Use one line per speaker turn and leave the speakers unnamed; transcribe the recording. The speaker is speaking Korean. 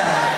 있잖아요.